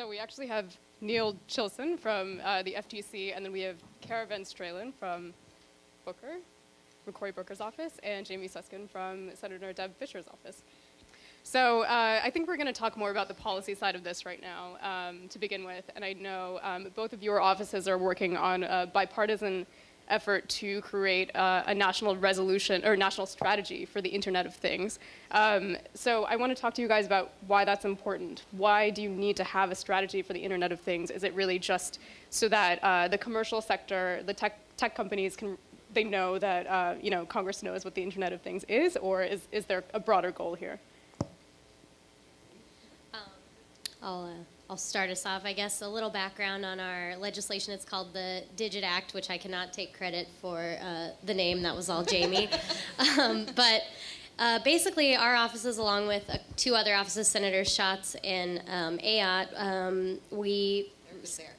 So we actually have Neil Chilson from uh, the FTC, and then we have Kara Van Stralen from Booker, from Cory Booker's office, and Jamie Susskind from Senator Deb Fischer's office. So uh, I think we're going to talk more about the policy side of this right now um, to begin with. And I know um, both of your offices are working on a bipartisan effort to create uh, a national resolution or national strategy for the Internet of Things. Um, so I want to talk to you guys about why that's important. Why do you need to have a strategy for the Internet of Things? Is it really just so that uh, the commercial sector, the tech, tech companies can they know that uh, you know Congress knows what the Internet of Things is, or is, is there a broader goal here? Um, I'll, uh, I'll start us off, I guess, a little background on our legislation. It's called the Digit Act, which I cannot take credit for uh, the name. That was all Jamie. um, but uh, basically, our offices, along with uh, two other offices, Senator Schatz and um, Ayotte, um, we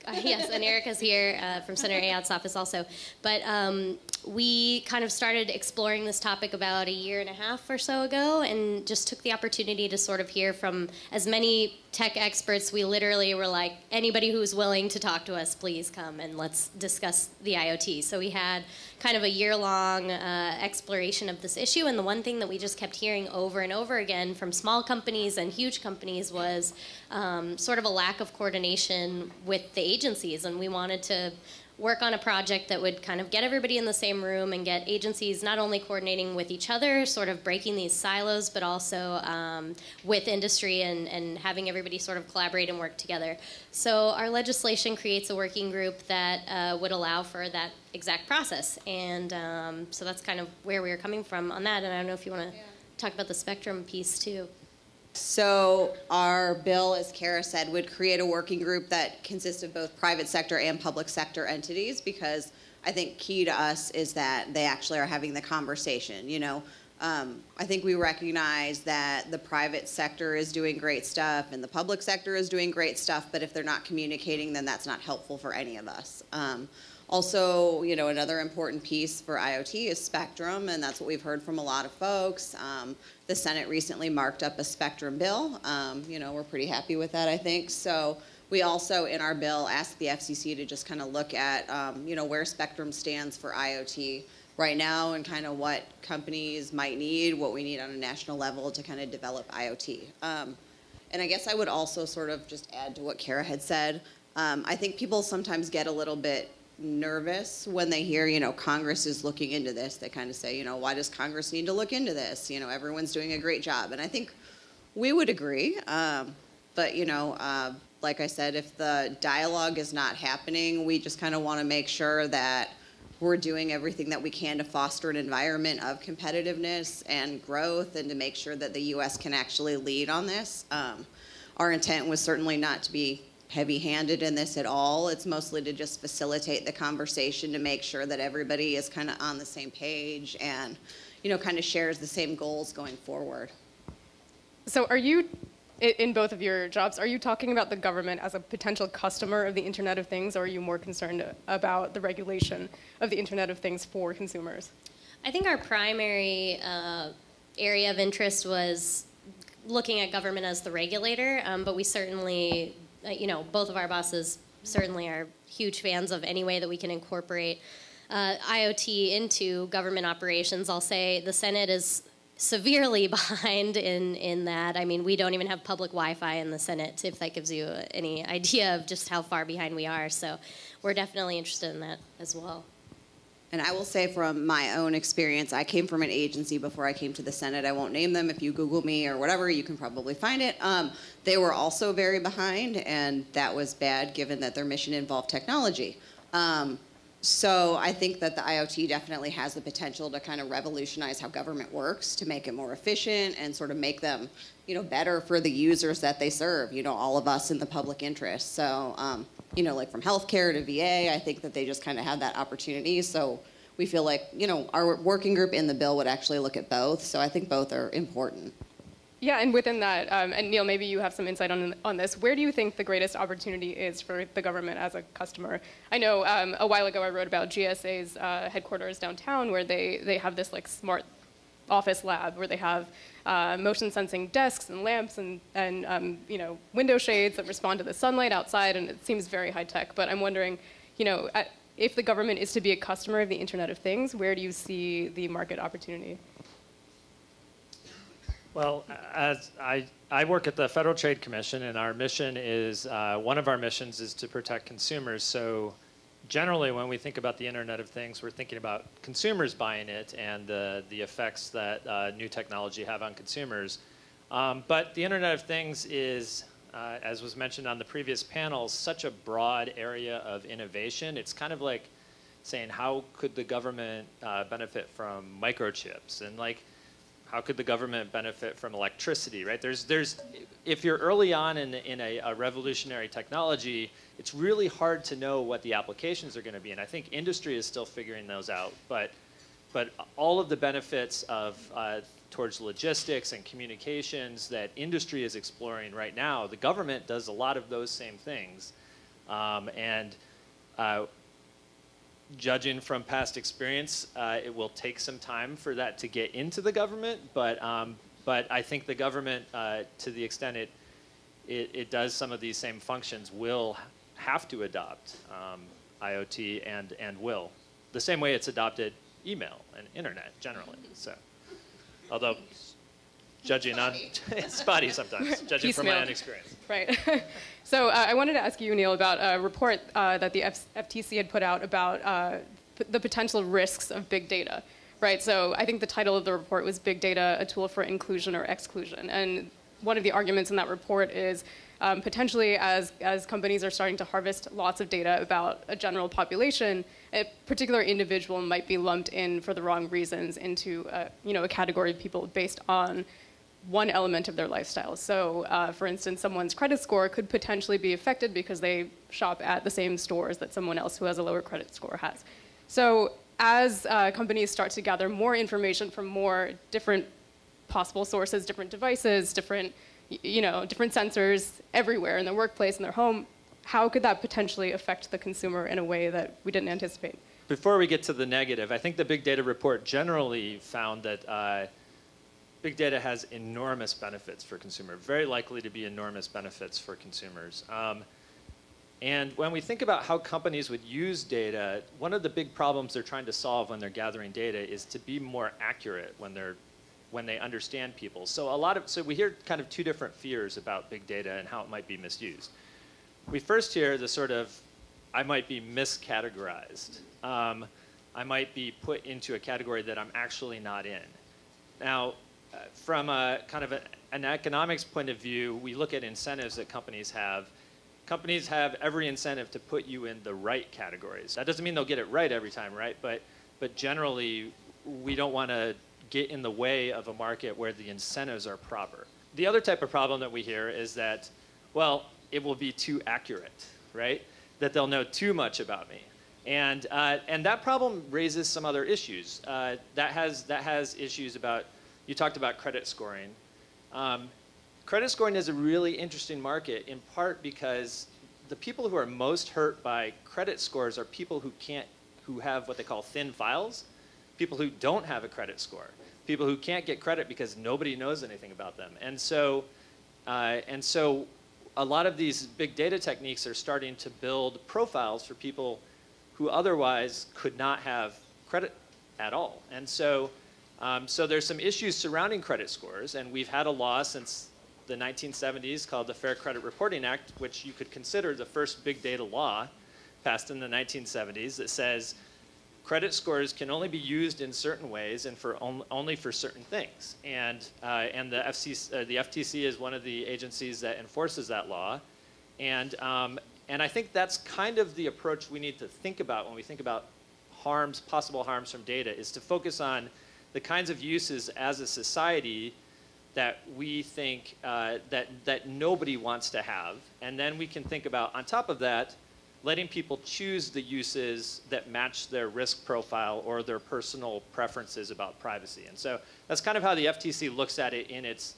uh, yes, and Erica's here uh, from Senator Ayotte's office also. But um, we kind of started exploring this topic about a year and a half or so ago and just took the opportunity to sort of hear from as many tech experts. We literally were like, anybody who's willing to talk to us, please come and let's discuss the IoT. So we had kind of a year long uh, exploration of this issue. And the one thing that we just kept hearing over and over again from small companies and huge companies was um, sort of a lack of coordination with the agencies. And we wanted to work on a project that would kind of get everybody in the same room and get agencies not only coordinating with each other, sort of breaking these silos, but also um, with industry and, and having everybody sort of collaborate and work together. So our legislation creates a working group that uh, would allow for that exact process. And um, so that's kind of where we are coming from on that. And I don't know if you want to yeah. talk about the spectrum piece too. So our bill, as Kara said, would create a working group that consists of both private sector and public sector entities because I think key to us is that they actually are having the conversation. You know, um, I think we recognize that the private sector is doing great stuff and the public sector is doing great stuff, but if they're not communicating, then that's not helpful for any of us. Um, also, you know, another important piece for IoT is spectrum, and that's what we've heard from a lot of folks. Um, the Senate recently marked up a spectrum bill. Um, you know, we're pretty happy with that, I think. So we also, in our bill, asked the FCC to just kind of look at, um, you know, where spectrum stands for IoT right now and kind of what companies might need, what we need on a national level to kind of develop IoT. Um, and I guess I would also sort of just add to what Kara had said. Um, I think people sometimes get a little bit nervous when they hear, you know, Congress is looking into this. They kind of say, you know, why does Congress need to look into this? You know, everyone's doing a great job. And I think we would agree. Um, but, you know, uh, like I said, if the dialogue is not happening, we just kind of want to make sure that we're doing everything that we can to foster an environment of competitiveness and growth and to make sure that the U.S. can actually lead on this. Um, our intent was certainly not to be heavy-handed in this at all. It's mostly to just facilitate the conversation to make sure that everybody is kind of on the same page and, you know, kind of shares the same goals going forward. So are you, in both of your jobs, are you talking about the government as a potential customer of the Internet of Things, or are you more concerned about the regulation of the Internet of Things for consumers? I think our primary uh, area of interest was looking at government as the regulator, um, but we certainly uh, you know, both of our bosses certainly are huge fans of any way that we can incorporate uh, IoT into government operations. I'll say the Senate is severely behind in, in that. I mean, we don't even have public Wi-Fi in the Senate, if that gives you any idea of just how far behind we are. So we're definitely interested in that as well. And I will say from my own experience, I came from an agency before I came to the Senate. I won't name them. If you Google me or whatever, you can probably find it. Um, they were also very behind, and that was bad given that their mission involved technology. Um, so I think that the IoT definitely has the potential to kind of revolutionize how government works, to make it more efficient and sort of make them, you know, better for the users that they serve. You know, all of us in the public interest. So um, you know, like from healthcare to VA. I think that they just kind of have that opportunity. So we feel like, you know, our working group in the bill would actually look at both. So I think both are important. Yeah, and within that, um, and Neil, maybe you have some insight on, on this. Where do you think the greatest opportunity is for the government as a customer? I know um, a while ago I wrote about GSA's uh, headquarters downtown where they, they have this like smart office lab where they have uh, motion sensing desks and lamps and, and um, you know, window shades that respond to the sunlight outside, and it seems very high tech. But I'm wondering, you know, if the government is to be a customer of the Internet of Things, where do you see the market opportunity? Well, as I, I work at the Federal Trade Commission, and our mission is uh, one of our missions is to protect consumers. So, generally, when we think about the Internet of Things, we're thinking about consumers buying it and the the effects that uh, new technology have on consumers. Um, but the Internet of Things is, uh, as was mentioned on the previous panel, such a broad area of innovation. It's kind of like saying, how could the government uh, benefit from microchips? And like how could the government benefit from electricity, right? There's, there's, if you're early on in, in a, a revolutionary technology, it's really hard to know what the applications are going to be. And I think industry is still figuring those out. But, but all of the benefits of uh, towards logistics and communications that industry is exploring right now, the government does a lot of those same things. Um, and uh, judging from past experience, uh, it will take some time for that to get into the government. But um, but I think the government, uh, to the extent it, it, it does some of these same functions, will have to adopt um, IoT and and will the same way it's adopted email and internet generally. So, although judging on spotty sometimes, judging from my own experience. Right. so uh, I wanted to ask you, Neil, about a report uh, that the F- FTC had put out about uh, p- the potential risks of big data. Right. So I think the title of the report was "Big Data: A Tool for Inclusion or Exclusion," and one of the arguments in that report is um, potentially as, as companies are starting to harvest lots of data about a general population, a particular individual might be lumped in for the wrong reasons into a, you know, a category of people based on one element of their lifestyle. So, uh, for instance, someone's credit score could potentially be affected because they shop at the same stores that someone else who has a lower credit score has. So, as uh, companies start to gather more information from more different possible sources, different devices, different, you know, different sensors everywhere in their workplace, in their home, how could that potentially affect the consumer in a way that we didn't anticipate? Before we get to the negative, I think the big data report generally found that. Uh, big data has enormous benefits for consumer, very likely to be enormous benefits for consumers. Um, and when we think about how companies would use data, one of the big problems they're trying to solve when they're gathering data is to be more accurate when they're when they understand people. So a lot of so we hear kind of two different fears about big data and how it might be misused. We first hear the sort of I might be miscategorized. Um, I might be put into a category that I'm actually not in. Now, from a kind of a, an economics point of view, we look at incentives that companies have. Companies have every incentive to put you in the right categories. That doesn't mean they'll get it right every time, right? But but generally, we don't want to get in the way of a market where the incentives are proper. The other type of problem that we hear is that, well, it will be too accurate, right? That they'll know too much about me. And, uh, and that problem raises some other issues. Uh, that, has, that has issues about you talked about credit scoring. Um, credit scoring is a really interesting market in part because the people who are most hurt by credit scores are people who can't, who have what they call thin files, people who don't have a credit score, people who can't get credit because nobody knows anything about them. And so, uh, and so a lot of these big data techniques are starting to build profiles for people who otherwise could not have credit at all. And so um, so there's some issues surrounding credit scores, and we've had a law since the 1970s called the Fair Credit Reporting Act, which you could consider the first big data law passed in the 1970s that says credit scores can only be used in certain ways and for on, only for certain things. And, uh, and the, uh, the FTC is one of the agencies that enforces that law. And, um, and I think that's kind of the approach we need to think about when we think about harms, possible harms from data, is to focus on the kinds of uses as a society that we think uh, that, that nobody wants to have. And then we can think about, on top of that, letting people choose the uses that match their risk profile or their personal preferences about privacy. And so that's kind of how the FTC looks at it in its,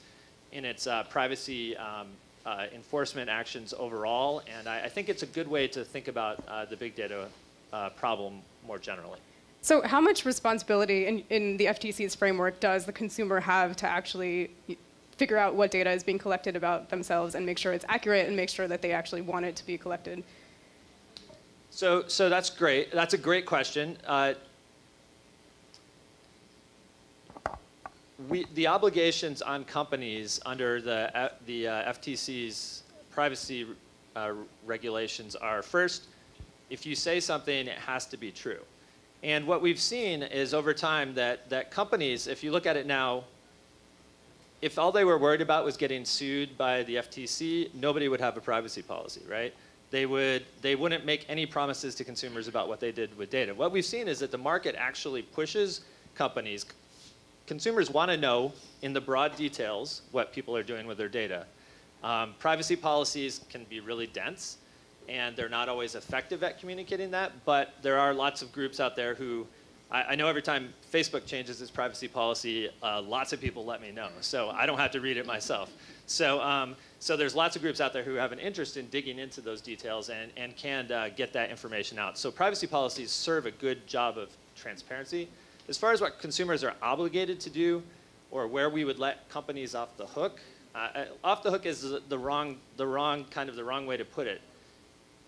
in its uh, privacy um, uh, enforcement actions overall. And I, I, think it's a good way to think about uh, the big data uh, problem more generally. So, how much responsibility in, in the FTC's framework does the consumer have to actually figure out what data is being collected about themselves and make sure it's accurate and make sure that they actually want it to be collected? So, so that's great. That's a great question. Uh, we, the obligations on companies under the, uh, the uh, FTC's privacy uh, regulations are first, if you say something, it has to be true. And what we've seen is over time that, that companies, if you look at it now, if all they were worried about was getting sued by the FTC, nobody would have a privacy policy, right? They, would, they wouldn't make any promises to consumers about what they did with data. What we've seen is that the market actually pushes companies, consumers want to know in the broad details what people are doing with their data. Um, privacy policies can be really dense, and they're not always effective at communicating that, but there are lots of groups out there who, I, I know every time Facebook changes its privacy policy, uh, lots of people let me know, so I don't have to read it myself. So, um, so there's lots of groups out there who have an interest in digging into those details and, and can uh, get that information out. So privacy policies serve a good job of transparency. As far as what consumers are obligated to do or where we would let companies off the hook, uh, uh off the hook is the wrong, the wrong, kind of the wrong way to put it.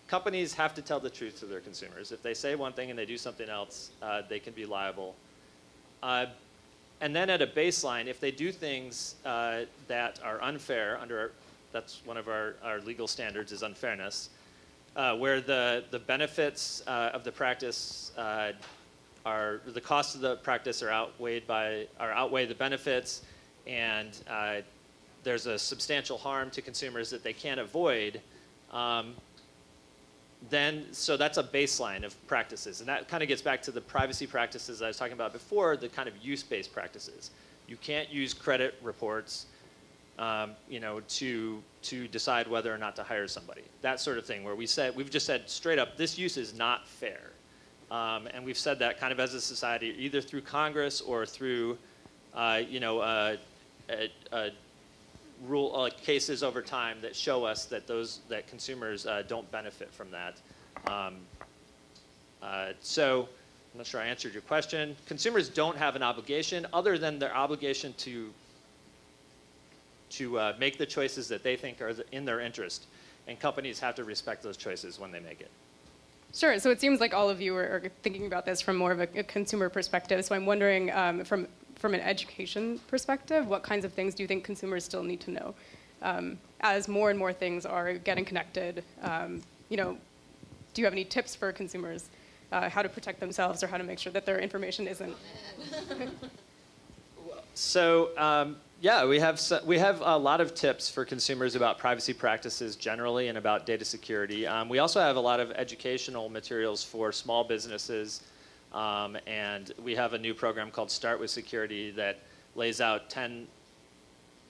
Companies have to tell the truth to their consumers. If they say one thing and they do something else, uh, they can be liable. Uh, and then at a baseline, if they do things uh, that are unfair under, our, that's one of our, our legal standards is unfairness, uh, where the, the benefits of the practice are the costs of the practice are outweighed by are outweigh the benefits, and uh, there's a substantial harm to consumers that they can't avoid. Um, then, so that's a baseline of practices, and that kind of gets back to the privacy practices I was talking about before, the kind of use-based practices. You can't use credit reports, um, you know, to to decide whether or not to hire somebody. That sort of thing, where we said we've just said straight up, this use is not fair. Um, and we've said that kind of as a society, either through Congress or through, uh, you know, uh, a, a rule uh, cases over time that show us that those that consumers uh, don't benefit from that. Um, uh, so I'm not sure I answered your question. Consumers don't have an obligation other than their obligation to to uh, make the choices that they think are in their interest, and companies have to respect those choices when they make it. Sure. So it seems like all of you are, thinking about this from more of a, a consumer perspective. So I'm wondering, um, from from an education perspective, what kinds of things do you think consumers still need to know? Um, as more and more things are getting connected, um, you know, do you have any tips for consumers uh, how to protect themselves or how to make sure that their information isn't? so um, yeah, we have we have a lot of tips for consumers about privacy practices generally and about data security. Um, we also have a lot of educational materials for small businesses, um, and we have a new program called Start with Security that lays out 10,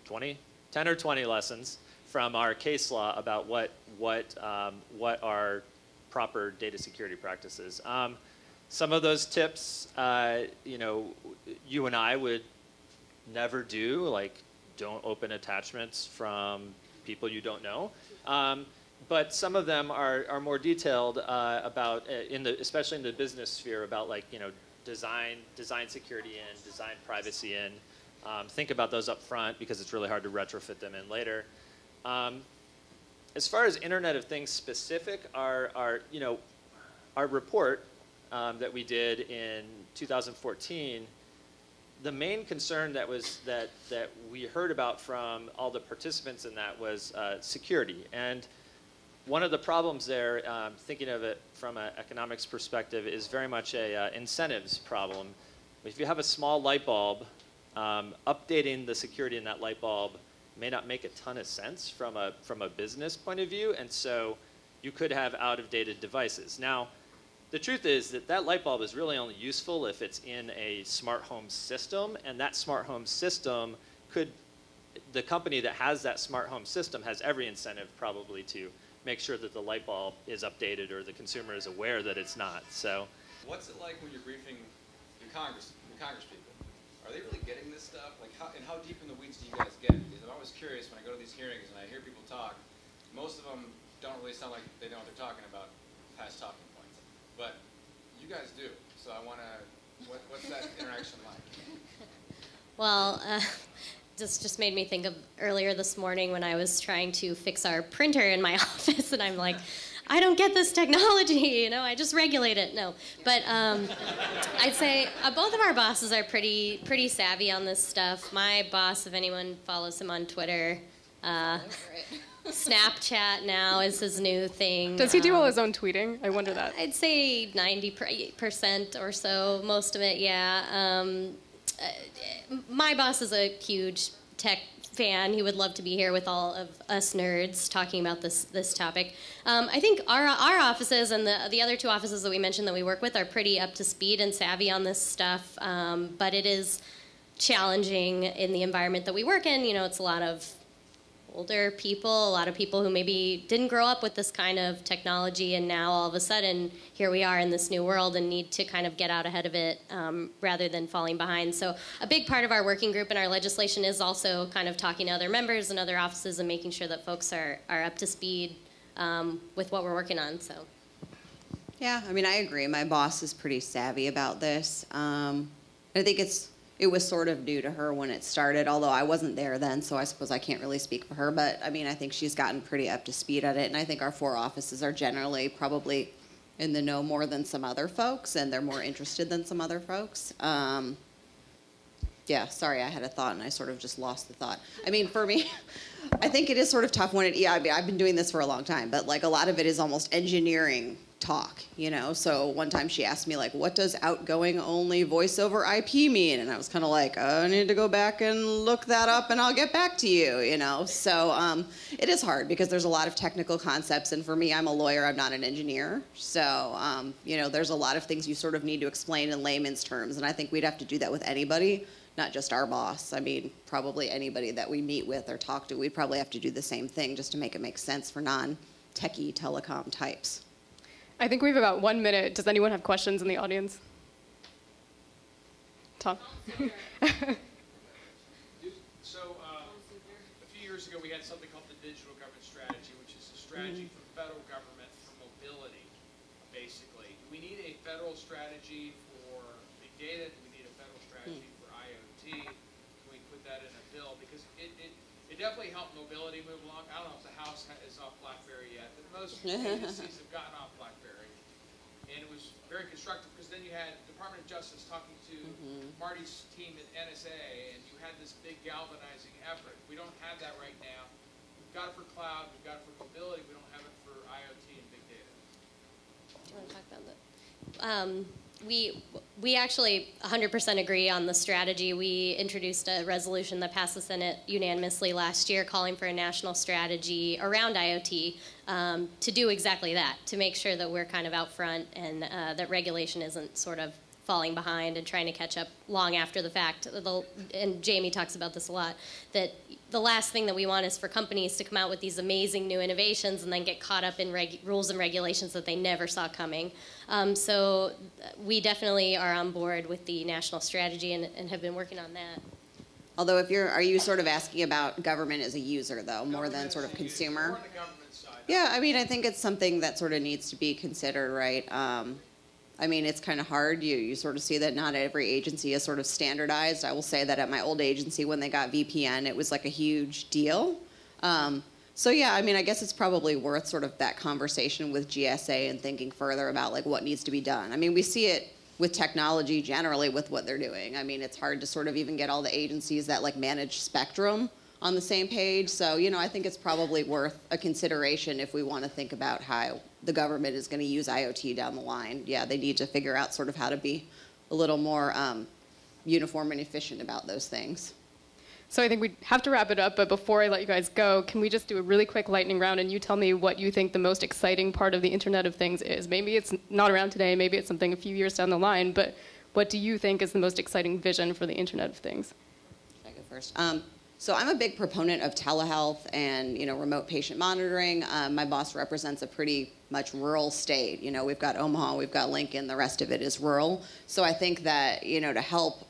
20, 10 or 20 lessons from our case law about what what um, what are proper data security practices. Um, some of those tips, uh, you know, you and I would never do, like don't open attachments from people you don't know. Um, but some of them are, are more detailed uh, about, uh, in the, especially in the business sphere, about like, you know, design, design security in, design privacy in. Um, think about those up front because it's really hard to retrofit them in later. Um, as far as Internet of Things specific, our, our, you know, our report um, that we did in 2014 the main concern that was that that we heard about from all the participants in that was uh, security and one of the problems there, um, thinking of it from an economics perspective, is very much a uh, incentives problem. If you have a small light bulb, um, updating the security in that light bulb may not make a ton of sense from a from a business point of view, and so you could have out of dated devices. Now, the truth is that that light bulb is really only useful if it's in a smart home system, and that smart home system could, the company that has that smart home system has every incentive probably to make sure that the light bulb is updated or the consumer is aware that it's not. So, what's it like when you're briefing your Congress, your Congress people? Are they really getting this stuff? Like, how, and how deep in the weeds do you guys get? Because I'm always curious when I go to these hearings and I hear people talk. Most of them don't really sound like they know what they're talking about past talking points, but you guys do. So I want to What, what's that interaction like? Well, uh, this just made me think of earlier this morning when I was trying to fix our printer in my office, and I'm like, I don't get this technology, you know, I just regulate it. No, but um, I'd say uh, both of our bosses are pretty pretty savvy on this stuff. My boss, if anyone follows him on Twitter, uh, Snapchat now is his new thing. Does he do all Um, his own tweeting? I wonder that. I'd say 90% or so, most of it, yeah. Um, my boss is a huge tech fan. He would love to be here with all of us nerds talking about this this topic. Um, I think our our offices and the the other two offices that we mentioned that we work with are pretty up to speed and savvy on this stuff. Um, but it is challenging in the environment that we work in. You know, it's a lot of older people, a lot of people who maybe didn't grow up with this kind of technology, and now all of a sudden here we are in this new world and need to kind of get out ahead of it um, rather than falling behind. So, a big part of our working group and our legislation is also kind of talking to other members and other offices and making sure that folks are, are up to speed um, with what we're working on. So, Yeah, I mean, I agree. My boss is pretty savvy about this. Um, I think it's it was sort of new to her when it started, although I wasn't there then, so I suppose I can't really speak for her. But I mean, I think she's gotten pretty up to speed at it, and I think our four offices are generally probably in the know more than some other folks, and they're more interested than some other folks. Um, yeah, sorry, I had a thought and I sort of just lost the thought. I mean, for me, I think it is sort of tough when it, yeah, I mean, I've been doing this for a long time, but like a lot of it is almost engineering talk, you know? So one time she asked me, like, what does outgoing only voice over IP mean? And I was kind of like, I need to go back and look that up and I'll get back to you, you know? So um, it is hard because there's a lot of technical concepts. And for me, I'm a lawyer, I'm not an engineer. So, um, you know, there's a lot of things you sort of need to explain in layman's terms. And I think we'd have to do that with anybody not just our boss. I mean, probably anybody that we meet with or talk to, we'd probably have to do the same thing just to make it make sense for non-techie telecom types. I think we have about one minute. Does anyone have questions in the audience? Tom? So, uh, a few years ago, we had something called the Digital Government Strategy, which is a strategy for federal government for mobility, basically. Do we need a federal strategy for big data? Do we need a federal strategy for IoT? Can we put that in a bill? Because it, it, it definitely helped mobility move along. I don't know if the House ha- is off BlackBerry yet, but most agencies have gotten off BlackBerry. And it was very constructive because then you had Department of Justice talking to Marty's team at NSA, and you had this big galvanizing effort. We don't have that right now. We've got it for cloud, we've got it for mobility, we don't have it for IoT and big data. do you want to talk about that? Um, we we actually 100% agree on the strategy. We introduced a resolution that passed the Senate unanimously last year, calling for a national strategy around IoT um, to do exactly that, to make sure that we're kind of out front and uh, that regulation isn't sort of falling behind and trying to catch up long after the fact. And Jamie talks about this a lot. That the last thing that we want is for companies to come out with these amazing new innovations and then get caught up in reg- rules and regulations that they never saw coming. Um, so we definitely are on board with the national strategy and, and have been working on that. Although if you're, are you sort of asking about government as a user though, more than sort of consumer? More on the government side. Yeah, I mean, I think it's something that sort of needs to be considered, right? Um, I mean, it's kind of hard. You you sort of see that not every agency is sort of standardized. I will say that at my old agency, when they got VPN, it was like a huge deal. Um, so yeah, I mean, I guess it's probably worth sort of that conversation with GSA and thinking further about like what needs to be done. I mean, we see it with technology generally with what they're doing. I mean, it's hard to sort of even get all the agencies that like manage spectrum on the same page. So, you know, I think it's probably worth a consideration if we want to think about how the government is going to use IoT down the line. Yeah, they need to figure out sort of how to be a little more um, uniform and efficient about those things. So I think we have to wrap it up, but before I let you guys go, can we just do a really quick lightning round and you tell me what you think the most exciting part of the Internet of Things is? Maybe it's not around today, maybe it's something a few years down the line, but what do you think is the most exciting vision for the Internet of Things? Should I go first? Um, so I'm a big proponent of telehealth and you know remote patient monitoring. Um, my boss represents a pretty much rural state. You know we've got Omaha, we've got Lincoln, the rest of it is rural. So I think that you know to help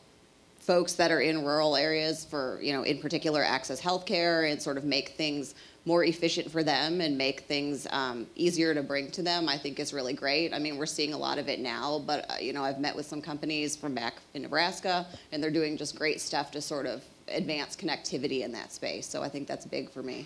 folks that are in rural areas for, you know, in particular access healthcare and sort of make things more efficient for them and make things um, easier to bring to them, I think is really great. I mean, we're seeing a lot of it now, but, uh, you know, I've met with some companies from back in Nebraska, and they're doing just great stuff to sort of advance connectivity in that space. So I think that's big for me.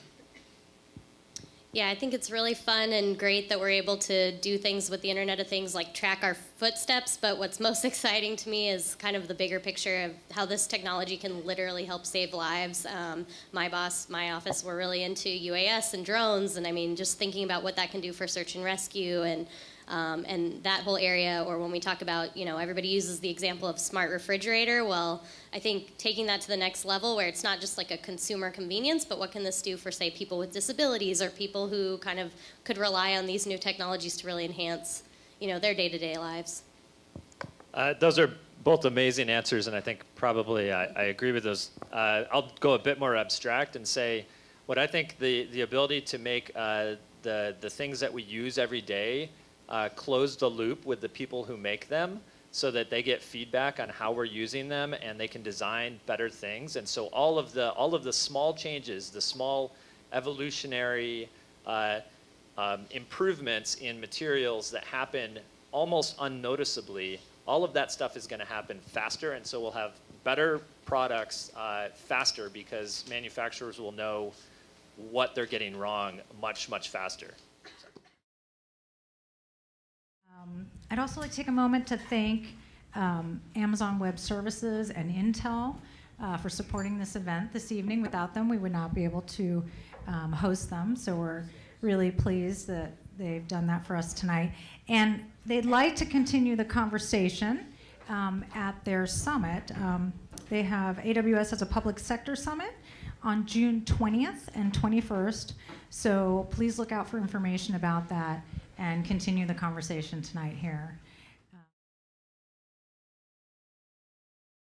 Yeah, I think it's really fun and great that we're able to do things with the Internet of Things like track our footsteps. But what's most exciting to me is kind of the bigger picture of how this technology can literally help save lives. Um, my boss, my office, we're really into UAS and drones, and I mean, just thinking about what that can do for search and rescue and um, and that whole area, or when we talk about, you know, everybody uses the example of smart refrigerator. Well, I think taking that to the next level where it's not just like a consumer convenience, but what can this do for, say, people with disabilities or people who kind of could rely on these new technologies to really enhance, you know, their day-to-day lives. Uh, those are both amazing answers, and I think probably I, I agree with those. Uh, I'll go a bit more abstract and say what I think the, the ability to make uh, the, the things that we use every day uh, close the loop with the people who make them so that they get feedback on how we're using them and they can design better things. And so all of the all of the small changes, the small evolutionary uh, um, improvements in materials that happen almost unnoticeably, all of that stuff is going to happen faster, and so we'll have better products uh, faster because manufacturers will know what they're getting wrong much much faster. Um, I'd also like to take a moment to thank um, Amazon Web Services and Intel uh, for supporting this event this evening. Without them, we would not be able to um, host them. So we're really pleased that they've done that for us tonight. And they'd like to continue the conversation um, at their summit. Um, they have AWS as a public sector summit on June 20th and 21st. So please look out for information about that and continue the conversation tonight here.